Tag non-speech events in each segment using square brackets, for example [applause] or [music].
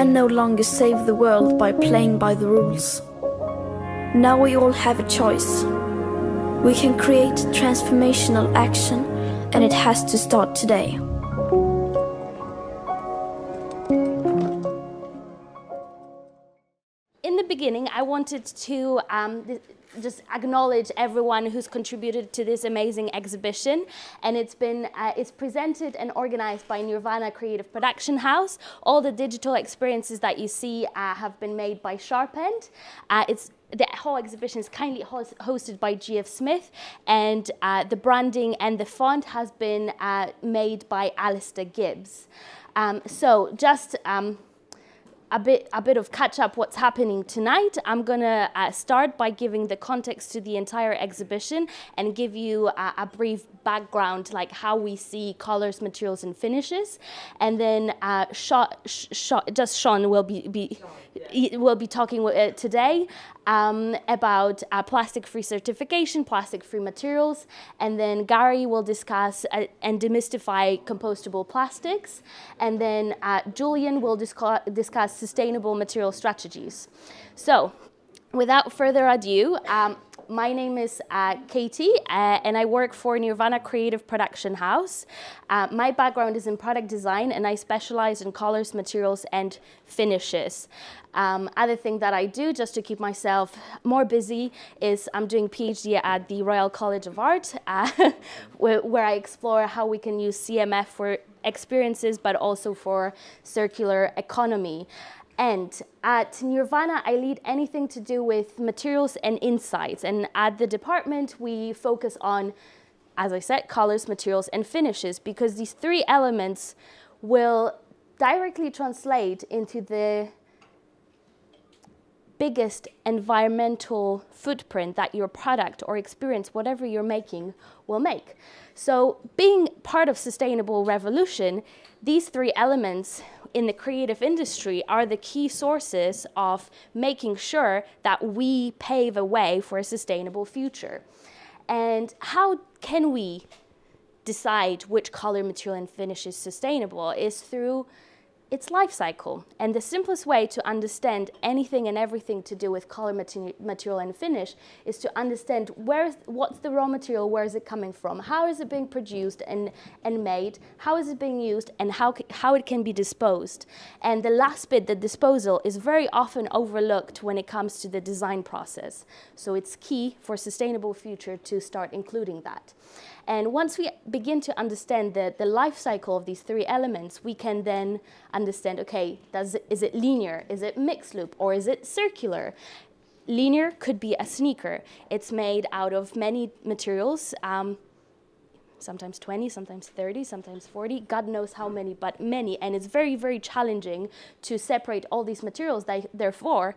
can no longer save the world by playing by the rules. Now we all have a choice. We can create transformational action, and it has to start today. In the beginning, I wanted to um, just acknowledge everyone who's contributed to this amazing exhibition. And it's been uh, it's presented and organized by Nirvana Creative Production House. All the digital experiences that you see uh, have been made by SharpEnd. Uh, it's the whole exhibition is kindly host hosted by GF Smith, and uh, the branding and the font has been uh, made by Alistair Gibbs. Um, so just um, a bit, a bit of catch up what's happening tonight. I'm going to uh, start by giving the context to the entire exhibition and give you a brief background, like how we see colors, materials, and finishes. And then uh, just Sian will be, be will be talking uh, today um, about uh, plastic-free certification, plastic-free materials, and then Gary will discuss uh, and demystify compostable plastics, and then uh, Julian will discuss sustainable material strategies. So, without further ado, um, my name is uh, Katie, uh, and I work for Nirvana Creative Production House. Uh, my background is in product design, and I specialize in colors, materials, and finishes. Um, other thing that I do just to keep myself more busy is I'm doing PhD at the Royal College of Art, uh, [laughs] where, where I explore how we can use CMF for experiences, but also for circular economy. And at Nirvana, I lead anything to do with materials and insights. And at the department, we focus on, as I said, colors, materials, and finishes, because these three elements will directly translate into the biggest environmental footprint that your product or experience, whatever you're making, will make. So being part of sustainable revolution, these three elements in the creative industry are the key sources of making sure that we pave a way for a sustainable future. And how can we decide which color, material, and finish is sustainable is through its life cycle. And the simplest way to understand anything and everything to do with color, material, and finish is to understand where, what's the raw material, where is it coming from, how is it being produced and, and made, how is it being used, and how, how it can be disposed. And the last bit, the disposal, is very often overlooked when it comes to the design process. So it's key for sustainable future to start including that. And once we begin to understand the, the life cycle of these three elements, we can then understand, okay, does it, is it linear? Is it mixed loop? Or is it circular? Linear could be a sneaker. It's made out of many materials, um, sometimes 20, sometimes 30, sometimes 40, God knows how many, but many. And it's very, very challenging to separate all these materials. Therefore,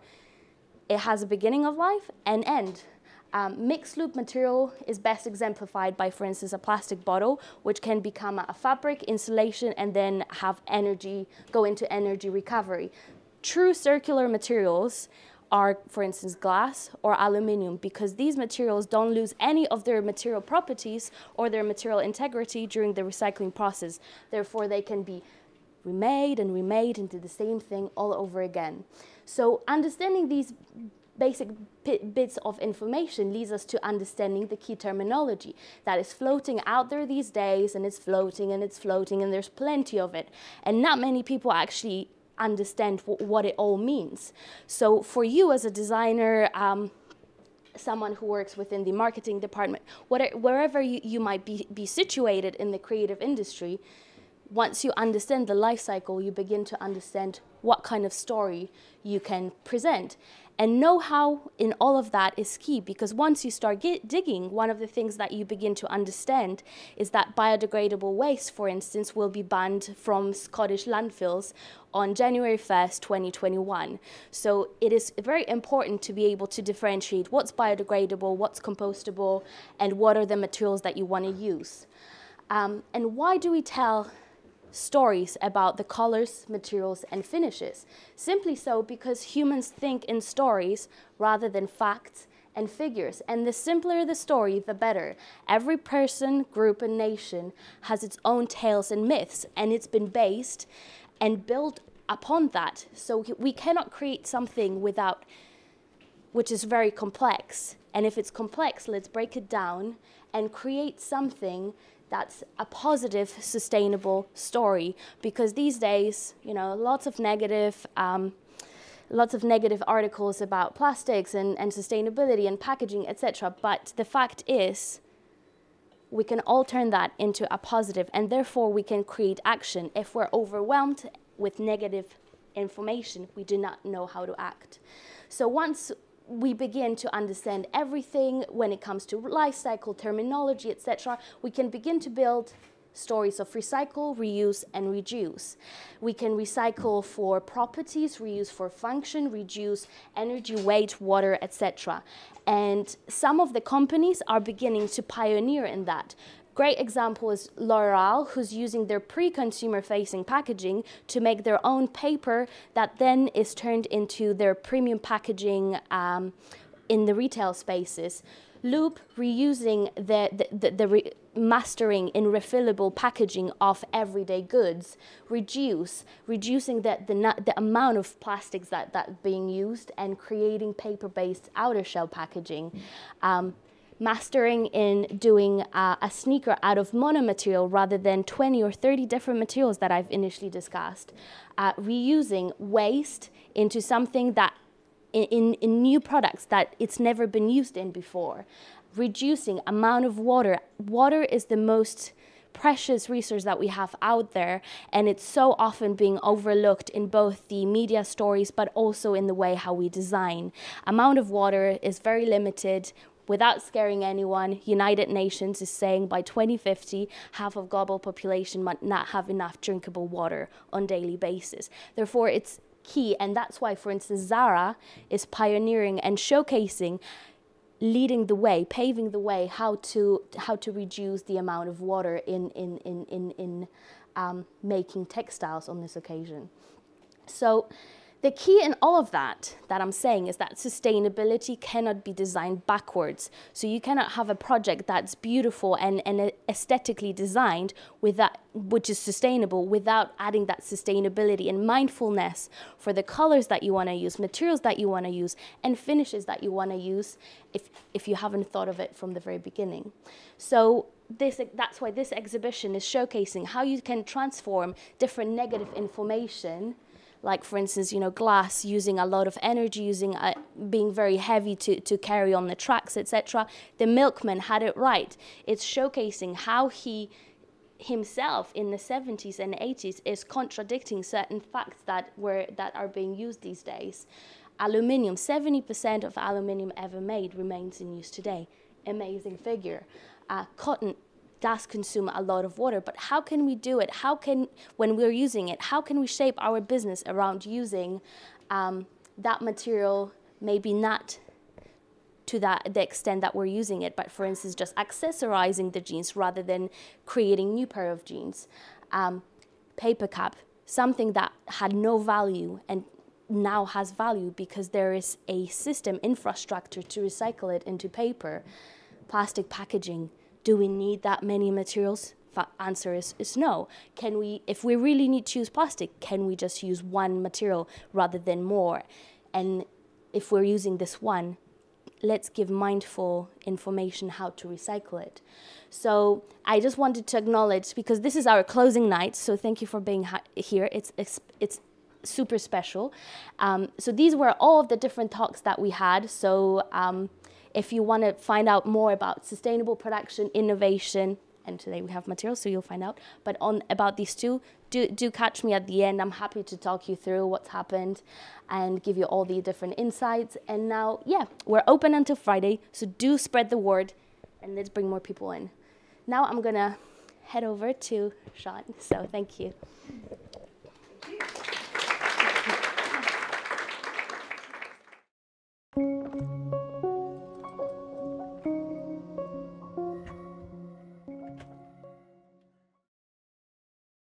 it has a beginning of life and end. Um, mixed loop material is best exemplified by, for instance, a plastic bottle, which can become a fabric insulation and then have energy, go into energy recovery. True circular materials are, for instance, glass or aluminium, because these materials don't lose any of their material properties or their material integrity during the recycling process. Therefore, they can be remade and remade into the same thing all over again. So understanding these basic bits of information leads us to understanding the key terminology that is floating out there these days and it's floating and it's floating and there's plenty of it. And not many people actually understand what it all means. So for you as a designer um, someone who works within the marketing department whatever, wherever you, you might be, be situated in the creative industry once you understand the life cycle you begin to understand what kind of story you can present and know-how in all of that is key because once you start digging, one of the things that you begin to understand is that biodegradable waste, for instance, will be banned from Scottish landfills on January 1st, 2021. So it is very important to be able to differentiate what's biodegradable, what's compostable, and what are the materials that you want to use. Um, and why do we tell stories about the colors, materials, and finishes. Simply so because humans think in stories rather than facts and figures. And the simpler the story, the better. Every person, group, and nation has its own tales and myths, and it's been based and built upon that. So we cannot create something without, which is very complex. And if it's complex, let's break it down and create something that's a positive, sustainable story. Because these days, you know, lots of negative, um, lots of negative articles about plastics and, and sustainability and packaging, etc. But the fact is, we can all turn that into a positive, and therefore we can create action. If we're overwhelmed with negative information, we do not know how to act. So once we begin to understand everything when it comes to life cycle terminology, etc., we can begin to build stories of recycle, reuse, and reduce. We can recycle for properties, reuse for function, reduce energy, weight, water, etc. And some of the companies are beginning to pioneer in that. Great example is L'Oreal, who's using their pre-consumer facing packaging to make their own paper that then is turned into their premium packaging um, in the retail spaces. Loop reusing the, the, the, the re mastering in refillable packaging of everyday goods, reduce, reducing the, the, the amount of plastics that, that being used and creating paper-based outer shell packaging. Um, mastering in doing uh, a sneaker out of monomaterial rather than 20 or 30 different materials that I've initially discussed. Uh, reusing waste into something that in, in new products that it's never been used in before. Reducing amount of water. Water is the most precious resource that we have out there and it's so often being overlooked in both the media stories but also in the way how we design amount of water is very limited without scaring anyone, United Nations is saying by 2050, half of global population might not have enough drinkable water on daily basis. Therefore, it's key, and that's why, for instance, Zara is pioneering and showcasing leading the way, paving the way, how to how to reduce the amount of water in in in in, in um, making textiles on this occasion. So the key in all of that that I'm saying is that sustainability cannot be designed backwards. So you cannot have a project that's beautiful and, and aesthetically designed with that, which is sustainable without adding that sustainability and mindfulness for the colors that you want to use, materials that you want to use, and finishes that you want to use if, if you haven't thought of it from the very beginning. So this, that's why this exhibition is showcasing how you can transform different negative information like for instance, you know, glass using a lot of energy, using uh, being very heavy to, to carry on the tracks, etc. The milkman had it right. It's showcasing how he himself in the 70s and 80s is contradicting certain facts that were that are being used these days. Aluminium, 70% of aluminium ever made remains in use today. Amazing figure. Uh, cotton, does consume a lot of water, but how can we do it? How can, when we're using it, how can we shape our business around using um, that material, maybe not to that the extent that we're using it, but for instance, just accessorizing the jeans rather than creating new pair of jeans. Um, paper cup, something that had no value and now has value because there is a system infrastructure to recycle it into paper. Plastic packaging, do we need that many materials? The answer is, is no. Can we, if we really need to use plastic, can we just use one material rather than more? And if we're using this one, let's give mindful information how to recycle it. So I just wanted to acknowledge because this is our closing night. So thank you for being here. It's it's, it's super special. Um, so these were all of the different talks that we had. So. Um, if you want to find out more about sustainable production, innovation, and today we have materials, so you'll find out. But on about these two, do, do catch me at the end. I'm happy to talk you through what's happened and give you all the different insights. And now, yeah, we're open until Friday, so do spread the word and let's bring more people in. Now I'm gonna head over to Sian, so thank you.